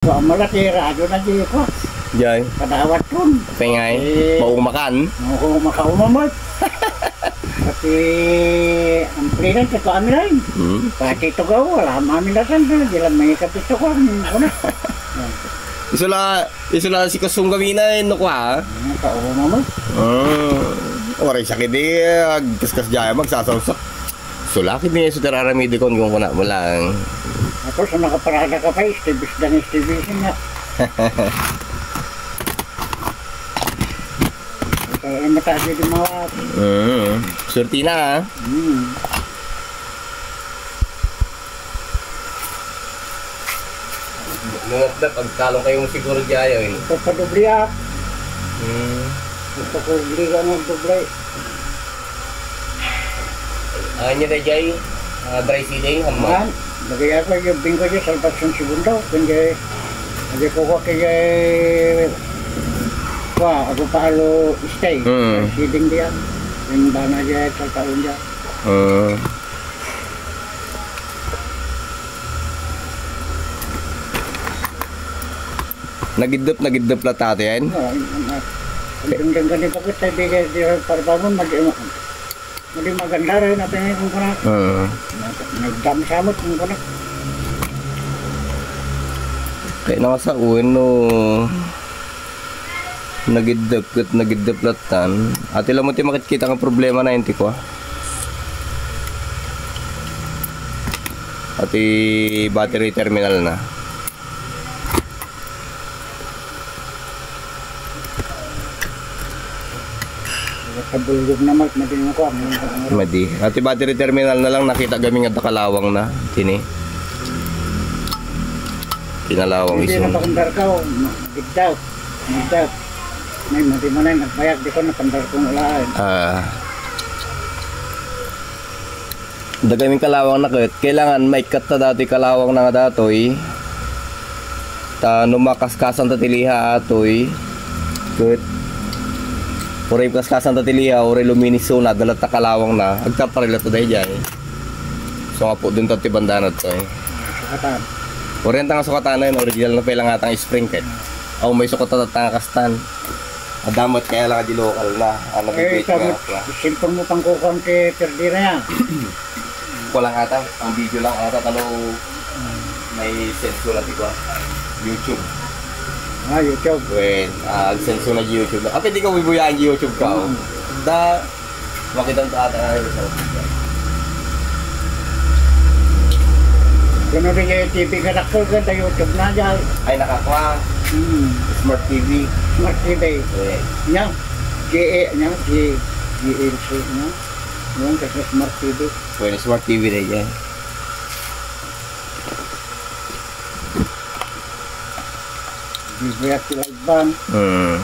So, malaki radyo na di ko. Jay. Kadawat kun. Pengay. Eh. Maumakan. Makaumamot. Pati ang plinan sa ko amin rin. Hmm. Pati ito ka wala mamin na san. Di lang may kapito ko. Ano? Isula, isula si Kusung gawina no kwa. Makaumamot. Ah. Oray sakit di agkaskas jaya magsasawsak. Sulaki din sa tararamidi kon kung kuna mo lang. Ako sa nakaparada ka pa, istibis dan istibisin nga. Kaya ay matagi di mawat. Hmm. Surti na ah. Hmm. Nungat na pagkalong kayong siguro jaya eh. Ito pa dubliak. Hmm. Ito ko dubliak ng dublay. Ah, niya na jay. Ah, dry seeding Man, hamad. Lagay ako yung bingko dyan sa alpasyon segundo. Kundi, lagay ko ko kaya Wah, ako pa alo stay. Hmm. Siding diyan. Yung bana dyan sa taon dyan. Ah. Nagidop, nagidop na tato yan. Ang dengdeng ganito ko tayo bigay di para bangun madi maganda rin natin kung kuna. Ah. Nagdami samot kung kuna. Kaya na sa uwin no nagidap kat nagidap latan. Ati lang mo ti makikita ang problema na hindi ko. ah. Ati battery terminal na. Kabulgog na mag madi mo ko. Madi. Ati battery terminal na lang nakita gaming at nakalawang na. Tini. Kinalawang Hindi isun. na pakandar ka. Magdaw. Magdaw. May madi mo na nagbayag di ko na pandar kong ulaan. Ah. Dagaming kalawang na kat. Kailangan may cut ta dati kalawang na nga datoy. Ta numakaskasan ta tiliha atoy. Kat. Uray kaskasan ta tiliha, uray luminis so na dalat ta kalawang na. Agkaparila to dahil dyan. eh. So nga po dun ta tibandanat to eh. Sukatan. Uray ang tanga sukatan na yun, original na pala nga tang spring kat. Oh, may sukatan at tanga kastan. Adamot kaya lang di local na. Ano Eh, sabot. Simpon mo pang kukang kay Perdira yan. Walang ata, ang video lang ata talo may senso lang ko YouTube. Ah, YouTube. When ah senso na YouTube. Apa di ka bibuyaan YouTube ka? oh? Da makita ta ata na sa Ganun rin yung TV ka nakol ka sa YouTube na dyan. Ay nakakuha Hmm. smart TV. Smart TV. Eh, Nya, GE nya, G GLC nya. Yung kasi Smart TV. pwede smart TV na yan. Bibiyat sila ibang. Hmm.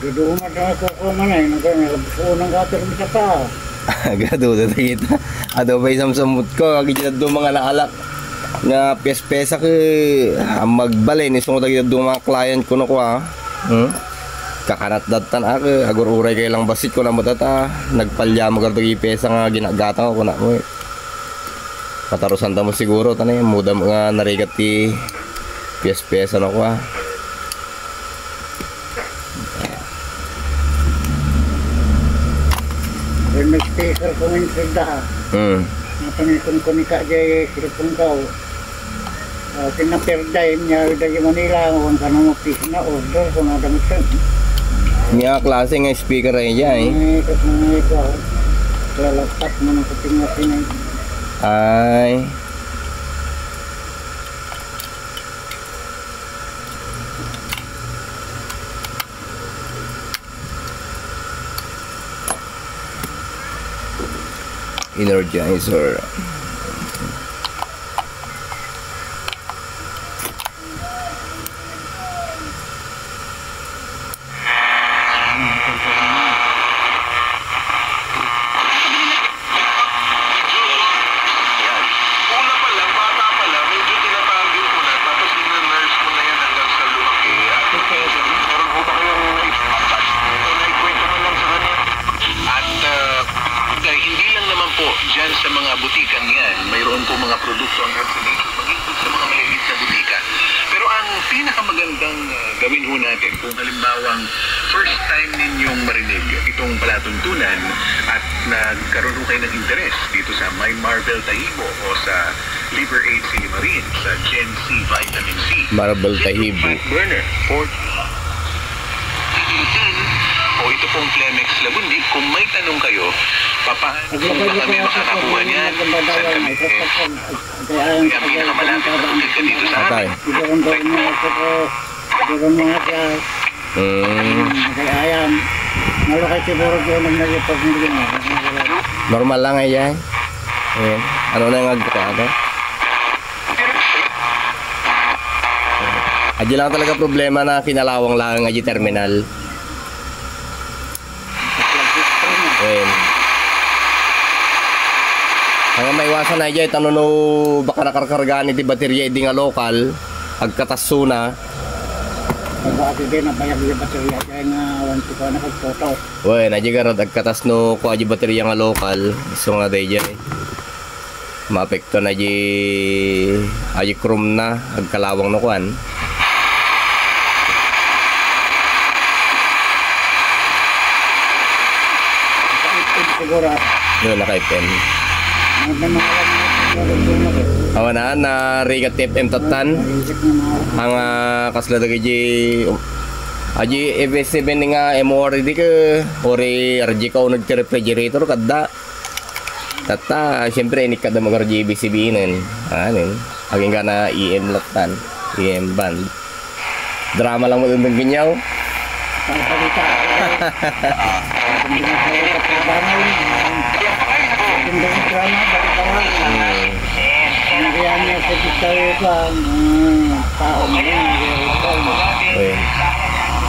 Dudumat na ako ko man ay. Nagkabuo ng kater mo sa pa. Gado da kita. Ado ba isang samot ko dito do mga naalak nga pes-pesa ke ang magbalay ni sunod agi do mga client ko na ko ah. Hmm? Kakanat datan ako agor uray kay lang basit ko na matata nagpalya magardo pesa nga ginagata ko na mo. eh. Patarusan ta mo siguro tanay muda mo nga narigat ti pes-pesa na ko ah. When may speaker ko ngayon sa daha. Hmm. Napangiton ko ni ka jay silipong kao. Uh, Pinaperdime niya dagi Manila. Huwag ka nang mapis na order kung nadamit siya. Nga klase nga speaker ay dyan eh. May kasama ito. Lalapat mo ng kuting na pinay. Ay. Energizer. mga butikang yan, mayroon po mga produkto ang Cancelations, maging po sa mga maliliit na butika. Pero ang pinakamagandang uh, gawin ho natin, kung halimbawang first time ninyong marinig itong palatuntunan at nagkaroon ho kayo ng interes dito sa My Marvel Tahibo o sa Liver Aid Silimarin, sa Gen C Vitamin C. Yung Tahibo. fat burner or gluten o ito pong Flemex Labundi, kung may tanong kayo, papaano kung ba kami makakakuha niyan, saan kami, eh, Kaya ang pinakamalapit na dito sa amin. Siguro daw mga ito ko, siguro mga siya, Mm, kaya ayan, malaki siguro doon ang nagipag hindi na. normal lang ay yan. Ayan. Ano na yung agka, ano? Adi lang talaga problema na kinalawang lang nga di terminal. Ayan. Ang maiwasan na dyan, tanong no, baka nakarkargaan iti baterya di nga lokal, agkataso na, bayag yung baterya kaya nga wanti ko na kagpoto. Well, na garad agkatas no ko aji baterya nga lokal. So nga day jay. Maapekto na ji aji chrome na agkalawang no kuan. Siguro. No naka FM. Mga mga alam mo, siguro doon na rin. Awan na na rigat FM tatan. Naisip na mga Ang uh, kasla daga ji aji FS7 nga MOR di ka ori RG ka unod ka refrigerator kadda. Tata, siyempre ini kada mag RG BCB nen. Anin. Aging ka na EM latan. EM band. Drama lang mo dun ganyaw. na drama, bakit? Nagyan niya sa ko ang tao mo yun.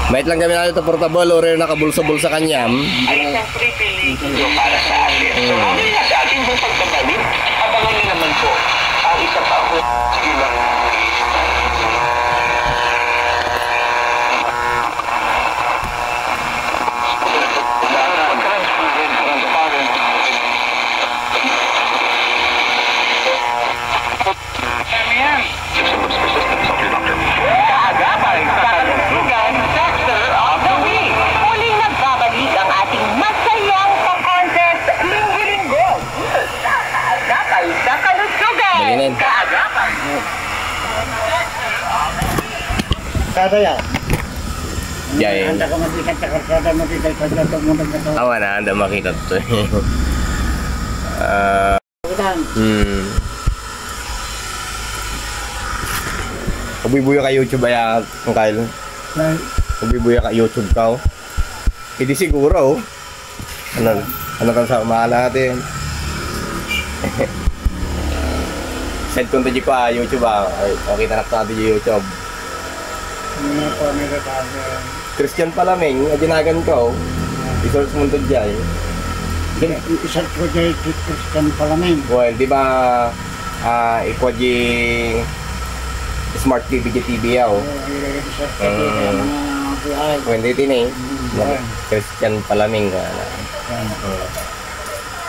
Bait lang kami natin ito portable or nakabulsa-bulsa kanyam. ay isang privilege nyo para sa atin. So, ano yung sa ating pong pagbabalik? Abangan nyo naman po ang isa pa po. Kada yan. Yay. Anda ka matikat sa karsada mo dito sa gatong mo gatong. Awa na, anda makita to. Ah, Udan. hmm. Kabibuya ka YouTube ay ang Kyle. Kabibuya ka YouTube ka. oh. Hindi siguro. oh. Ano, ano kan sa umahala natin? Send ko ko ah, YouTube ah. Ay, Okay na natin sa YouTube. Ano po nagkakaga. Christian Palaming, adinagan ko. Resource mo doon dyan. Isang ko dyan Christian Palaming. Well, di ba ah ikaw di smart TV di TV yaw. Isang ko dyan mga buhay. When di tin eh. Christian Palaming ka na.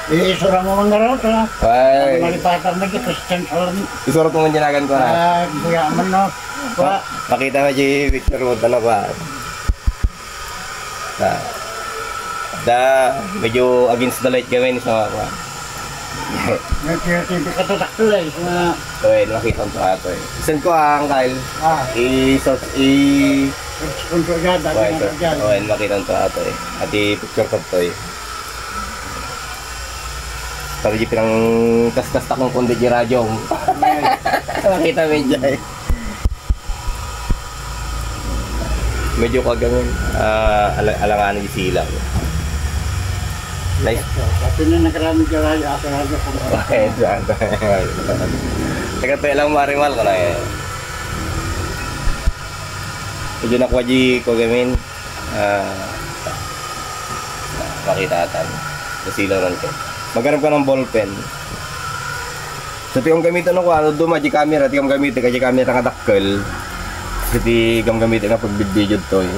Iisura mo mga raw na. Ay, Malipatang na di Christian Palaming. isurot mo man dinagan ko na. Ah, buya man no. Wa. Pakita mo di picture mo na ba? Da. Da, medyo against the light gawin sa mga. Nagtitibig ka to taktulay. Mga So, eh, nakita ko ato eh. Send ko ang Kyle. ah, I-sort, i... dyan. Dati Oh, na dyan. Oh, makita ko ato eh. At i-picture ko to eh. Pero di pinang kas-kas takong kundi di radyo. Makita mo dyan. Medyo kagamin. Ah, al alanganin di sila. Nice. Dati na nakarami dyan ay asarado ko. Okay, dyan. Teka tayo lang marimal ko na eh. Medyo nakuha di ko gamin. Ah, makita atan. Kasi lang ko. Maghanap ka ng ballpen. So, tiyong gamitin ako, ano, duma di camera, tiyong gamitin ka di camera nga dakkel. Kasi tiyong gamitin nga pag video to eh.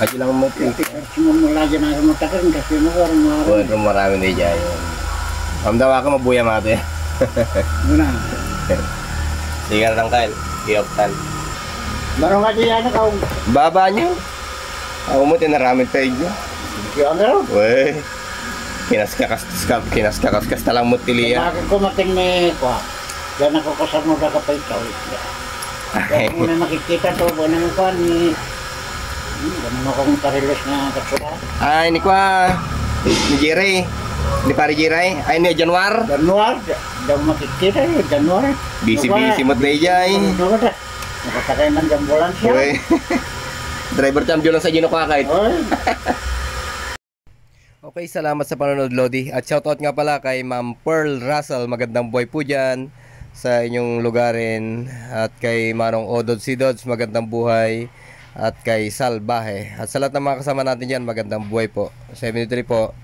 Aja lang mo ti. Simula dyan ang matakan kasi mo orang mga Bueno, marami na dyan. Hamdawa ka mabuya mate. Muna. Sige na lang Kyle. Ioptan. Baru nga diyan ka. Baba niyo. Ako mo tinaramin tayo dyan. Kaya nga raw. Wey. Kinaskakas kinaskakas kas talang mo tiliya. Bakit ko mating ni kwa. Diyan ako kasama ka kapay ka ulit. Kaya mo na makikita to ba nang kwa ni Ganun akong karilos na katsura. Ay ni kwa ni Jerry. Ni pare Jerry. Ay ni Januar. Januar, daw makikita eh, Januar. Busy-busy mo tayo dyan. Nakasakay ng ambulansya. Wey. Driver champion lang sa Gino Kakait. Oy, Okay, salamat sa panonood, Lodi. At shoutout nga pala kay Ma'am Pearl Russell. Magandang buhay po dyan sa inyong lugarin. At kay Manong Odod Sidods, magandang buhay. At kay Sal Bahe. At sa lahat ng mga kasama natin dyan, magandang buhay po. 73 po.